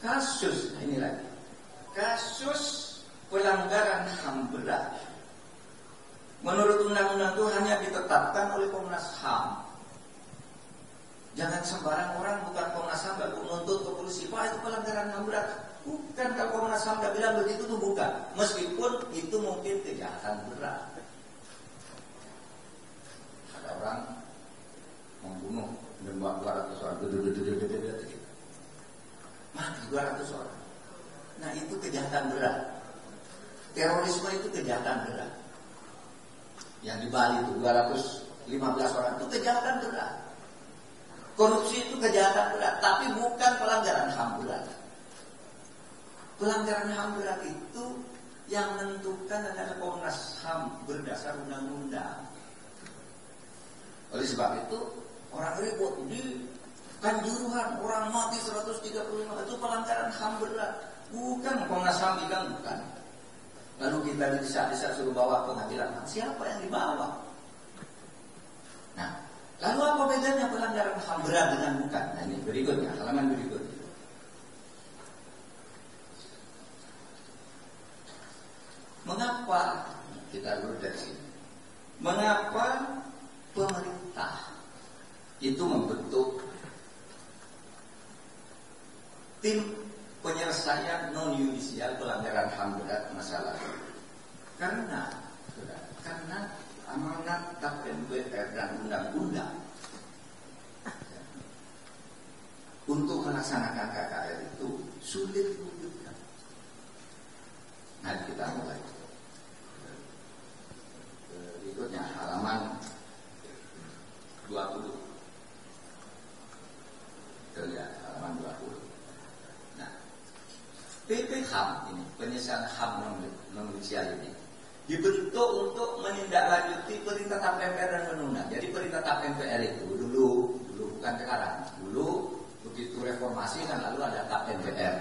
kasus ini lagi. Kasus pelanggaran HAM berat. Menurut undang-undang itu hanya ditetapkan oleh Komnas HAM. Jangan sembarang orang bukan Komnas HAM gak menuntut ke polisi. Pak itu pelanggaran HAM berat. Bukan kalau Komnas HAM gak bilang begitu tuh bukan meskipun itu mungkin kejahatan berat ada orang membunuh nembak 200 orang mati 200 orang nah itu kejahatan berat. Terorisme itu kejahatan berat. Yang di Bali itu 215 orang itu kejahatan berat. Korupsi itu kejahatan berat tapi bukan pelanggaran HAM berat. Pelanggaran HAM berat itu yang menentukan adalah Komnas HAM berdasar undang-undang. Oleh sebab itu orang ribut di kanjuruhan orang mati 135 itu pelanggaran HAM berat. Bukan Komnas HAM bilang bukan. Lalu kita bisa-bisa suruh bawa pengadilan HAM. Siapa yang dibawa? Nah, lalu apa bedanya pelanggaran HAM berat dengan bukan? Nah ini berikutnya, halaman berikutnya. Mengapa kita dulu dari? Mengapa pemerintah itu membentuk tim penyelesaian non yudisial pelanggaran HAM berat masalah. Karena karena amanat TAP MPR dan undang-undang untuk melaksanakan KKR itu sulit diwujudkan. Nah kita mulai. Berikutnya halaman 20 kita lihat halaman 20 nah PP HAM ini penyelesaian HAM judisial ini. Dibentuk untuk menindaklanjuti perintah TAP MPR dan undang jadi perintah TAP MPR itu dulu dulu bukan sekarang. Dulu begitu reformasi kan lalu ada TAP MPR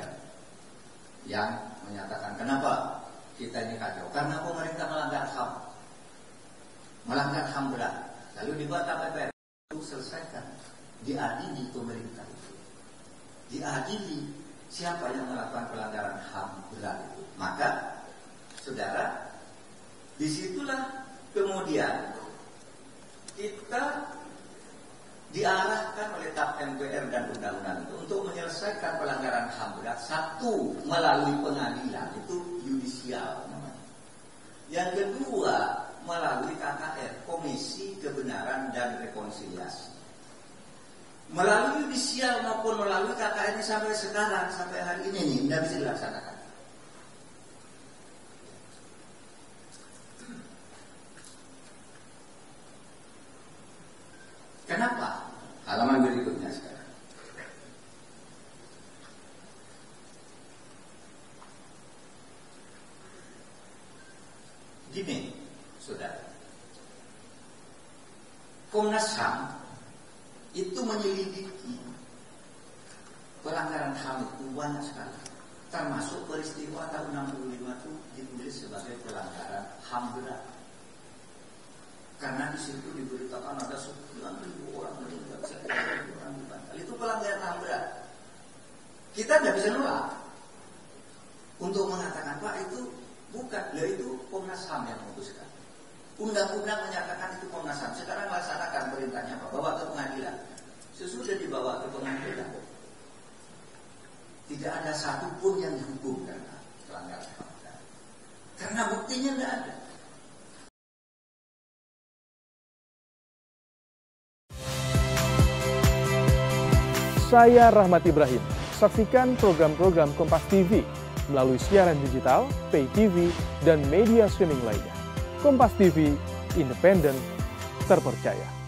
yang menyatakan kenapa kita ini kacau? Karena pemerintah melanggar HAM melanggar HAM berat. Lalu dibuat TAP MPR. Itu selesaikan. Diadili pemerintah. Itu diadili siapa yang melakukan pelanggaran HAM berat itu? Maka saudara di situlah kemudian kita diarahkan oleh TAP MPR dan undang-undang itu untuk menyelesaikan pelanggaran HAM berat. Satu melalui pengadilan itu yudisial yang kedua melalui KKR, Komisi Kebenaran dan Rekonsiliasi. Melalui judisial maupun melalui KKR ini sampai sekarang, sampai hari ini nih, tidak bisa dilaksanakan. Kenapa? Halaman berikutnya sekarang. Gini, saudara. Komnas HAM itu menyelidiki pelanggaran HAM itu banyak sekali. Termasuk peristiwa tahun 65 itu ditulis sebagai pelanggaran HAM berat. Karena di situ diberitakan ada 9 ribu orang meninggal, 1 ribu orang dibantal. Itu pelanggaran HAM berat. Kita tidak bisa nolak untuk mengatakan Pak itu bukan, ya itu Komnas HAM yang memutuskan. Undang-undang menyatakan itu Komnas HAM. Sekarang laksanakan perintahnya Pak, bawa ke pengadilan. Sesudah dibawa ke pengadilan, tidak ada satupun yang dihukum karena pelanggaran. Karena buktinya tidak ada. Saya Rahmat Ibrahim. Saksikan program-program Kompas TV melalui siaran digital, pay TV, dan media streaming lainnya. Kompas TV, independen, terpercaya.